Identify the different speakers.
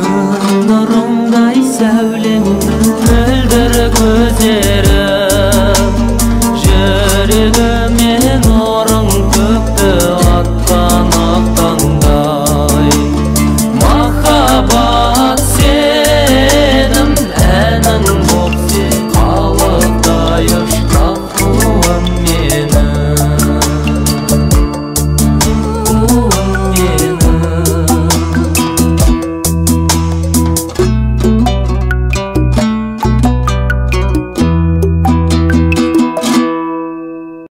Speaker 1: күн нұрындай сәулең мөлдір көздері жүрегіме